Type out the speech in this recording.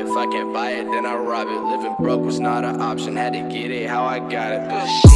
If I can't buy it, then I rob it. Living broke was not an option. Had to get it how I got it.